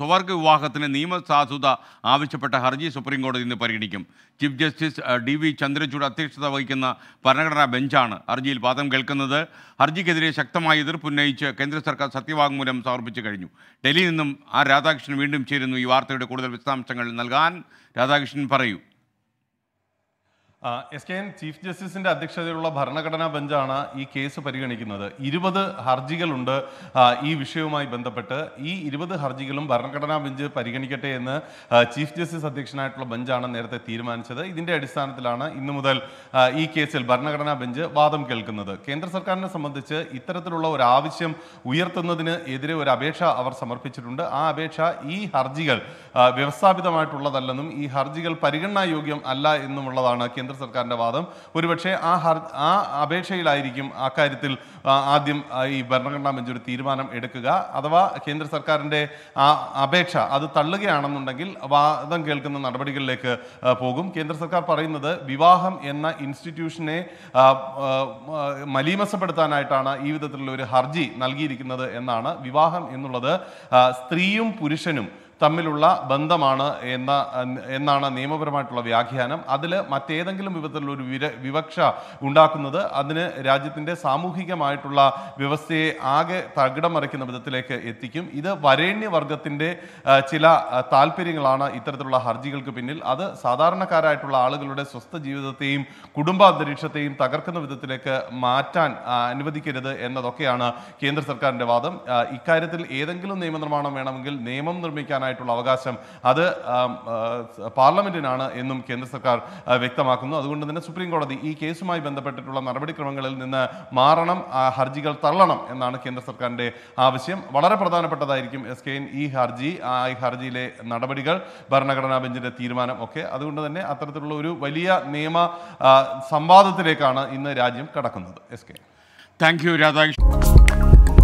സ്വവർഗ വിവാഹത്തിന് നിയമസാധുത ആവശ്യപ്പെട്ട ഹർജി സുപ്രീം കോടതി ഇന്ന് പരിഗണിക്കും. Chief justice D V Chandrachud അധ്യക്ഷത വഹിക്കുന്ന ഭരണഘടനാ ബെഞ്ചാണ് ഹർജിയിൽ വാദം കേൾക്കുന്നത്. ഹർജിക്കെതിരെ ശക്തമായ എതിർപ്പുന്നയിച്ച് കേന്ദ്ര സർക്കാർ സത്യവാങ്മൂലം സമർപ്പിച്ചു കഴിഞ്ഞു. ഡൽഹിയിൽ നിന്നും ആ രാധാകൃഷ്ണൻ വീണ്ടും ചേരുന്നു ഈ വാർത്തയുടെ കൂടുതൽ വിശദാംശങ്ങൾ നൽകാൻ. രാധാകൃഷ്ണൻ പറയൂ. എസ് കെ എൻ ചീഫ് ജസ്റ്റിസിന്റെ അധ്യക്ഷതയിലുള്ള ഭരണഘടനാ ബെഞ്ചാണ് ഈ കേസ് പരിഗണിക്കുന്നത്. ഇരുപത് ഹർജികളുണ്ട് ഈ വിഷയവുമായി ബന്ധപ്പെട്ട്. ഈ ഇരുപത് ഹർജികളും ഭരണഘടനാ ബെഞ്ച് പരിഗണിക്കട്ടെ എന്ന് ചീഫ് ജസ്റ്റിസ് അധ്യക്ഷനായിട്ടുള്ള ബെഞ്ചാണ് നേരത്തെ തീരുമാനിച്ചത്. ഇതിന്റെ അടിസ്ഥാനത്തിലാണ് ഇന്നു മുതൽ ഈ കേസിൽ ഭരണഘടനാ ബെഞ്ച് വാദം കേൾക്കുന്നത്. കേന്ദ്ര സർക്കാരിനെ സംബന്ധിച്ച് ഇത്തരത്തിലുള്ള ഒരു ആവശ്യം ഉയർത്തുന്നതിന് എതിരെ ഒരു അപേക്ഷ അവർ സമർപ്പിച്ചിട്ടുണ്ട്. ആ അപേക്ഷ ഈ ഹർജികൾ വ്യവസ്ഥാപിതമായിട്ടുള്ളതല്ലെന്നും ഈ ഹർജികൾ പരിഗണനാ യോഗ്യം അല്ല എന്നുമുള്ളതാണ് കേന്ദ്ര സർക്കാരിന്റെ വാദം. ഒരുപക്ഷെ ആ ഹർ ആ അപേക്ഷയിലായിരിക്കും അക്കാര്യത്തിൽ കാര്യത്തിൽ ആദ്യം ഈ ഭരണഘടനാ ബെഞ്ച് ഒരു തീരുമാനം എടുക്കുക. അഥവാ കേന്ദ്ര സർക്കാരിന്റെ ആ അപേക്ഷ അത് തള്ളുകയാണെന്നുണ്ടെങ്കിൽ വാദം കേൾക്കുന്ന നടപടികളിലേക്ക് പോകും. കേന്ദ്ര സർക്കാർ പറയുന്നത് വിവാഹം എന്ന ഇൻസ്റ്റിറ്റ്യൂഷനെ മലീമസപ്പെടുത്താനായിട്ടാണ് ഈ വിധത്തിലുള്ള ഒരു ഹർജി നൽകിയിരിക്കുന്നത് എന്നാണ് വിവാഹം എന്നുള്ളത്. സ്ത്രീയും പുരുഷനും തമ്മിലുള്ള ബന്ധമാണ് എന്ന എന്നാണ് നിയമപരമായിട്ടുള്ള വ്യാഖ്യാനം. അതിൽ മറ്റേതെങ്കിലും വിധത്തിലുള്ള വിര വിവക്ഷ ഉണ്ടാക്കുന്നത് അതിന് രാജ്യത്തിന്റെ സാമൂഹികമായിട്ടുള്ള വ്യവസ്ഥയെ ആകെ തകിടം മറിക്കുന്ന വിധത്തിലേക്ക് എത്തിക്കും. ഇത് വരേണ്യവർഗത്തിന്റെ ചില താല്പര്യങ്ങളാണ് ഇത്തരത്തിലുള്ള ഹർജികൾക്ക് പിന്നിൽ. അത് സാധാരണക്കാരായിട്ടുള്ള ആളുകളുടെ സ്വസ്ഥ ജീവിതത്തെയും കുടുംബാന്തരീക്ഷത്തെയും തകർക്കുന്ന വിധത്തിലേക്ക് മാറ്റാൻ അനുവദിക്കരുത് എന്നതൊക്കെയാണ് കേന്ദ്ര സർക്കാരിന്റെ വാദം. ഇക്കാര്യത്തിൽ ഏതെങ്കിലും നിയമനിർമ്മാണം വേണമെങ്കിൽ നിയമം നിർമ്മിക്കാനായിട്ടുള്ള അവകാശം അത് പാർലമെന്റിനാണ് എന്നും കേന്ദ്ര സർക്കാർ വ്യക്തമാക്കുന്നു. അതുകൊണ്ട് തന്നെ സുപ്രീം കോടതി ഈ കേസുമായി ബന്ധപ്പെട്ടിട്ടുള്ള നടപടിക്രമങ്ങളിൽ നിന്ന് മാറണം ഹർജികൾ തള്ളണം എന്നാണ് കേന്ദ്ര സർക്കാരിന്റെ ആവശ്യം. വളരെ പ്രധാനപ്പെട്ടതായിരിക്കും എസ് കെ ഈ ഹർജി ആ ഹർജിയിലെ നടപടികൾ ഭരണഘടനാ ബെഞ്ചിന്റെ തീരുമാനം ഒക്കെ. അതുകൊണ്ട് തന്നെ അത്തരത്തിലുള്ള ഒരു വലിയ നിയമ സംവാദത്തിലേക്കാണ് ഇന്ന് രാജ്യം കടക്കുന്നത്. S K thank you Radhakrishnan